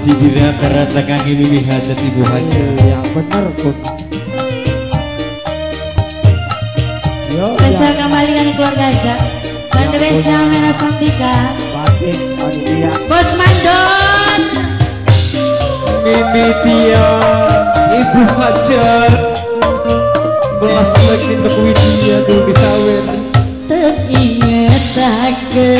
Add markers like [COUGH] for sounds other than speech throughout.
Si dirata-rata kaki mimi hajat ibu hajat Iya bener kun. Yo, Spesial kembali kan keluarga aja. Banda spesial Mena Santika. Batin, panitia. Bos Mandon. Mimi Tia ibu hajat Belas lagi nekui dia dulu di sawer Teringatake.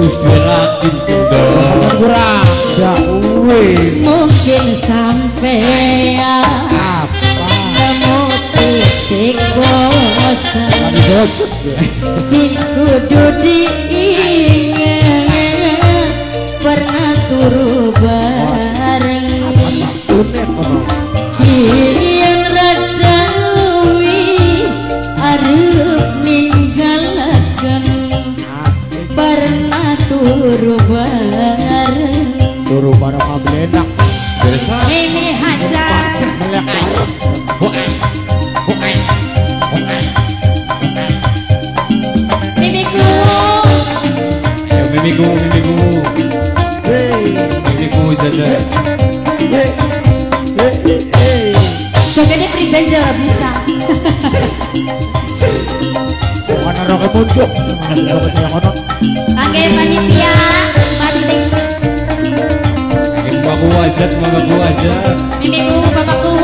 Lagi kendor Kurang. Ya, Mungkin sampean apa? nemu titik bosan sing kudu diinget pernah turu bareng kono. Kian turu bareng Turu bareng Hajar Melek bareng. Mimiku Ya mimiku mimiku Mimiku hey. Jogetnya lah bisa [LAUGHS] Mana roke muncul? Roke yang kono. Pakai panitia Pating Ini mamaku wajat mamaku wajat. Mimiku bapakku.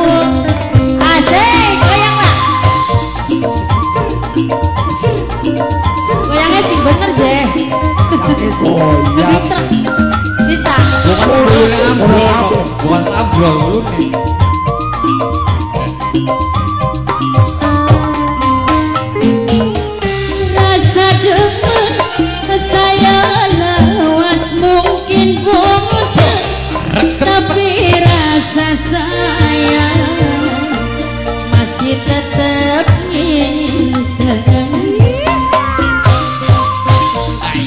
Asik Goyang lah Goyangnya sih bener sih. Goyang. Bisa. Bukan ambrol Bukan ambrol dulu nih tetap ingin senang Ai,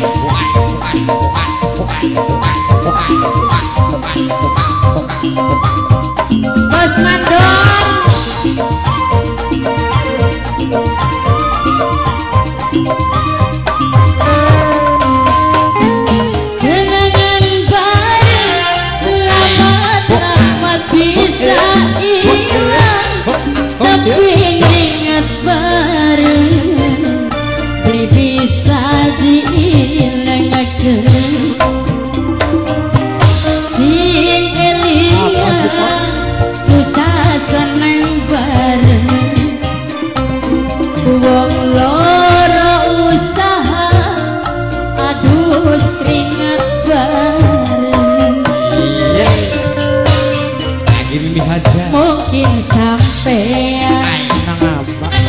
Mungkin sampean Nang apa?